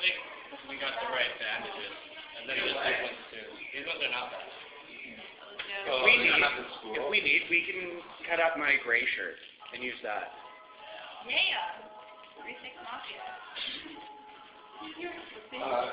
think we got the right bandages. And then this big ones too. These ones are not bad. If we need, if we need, we can cut up my gray shirt and use that. Yeah. Three six mafia. Uh,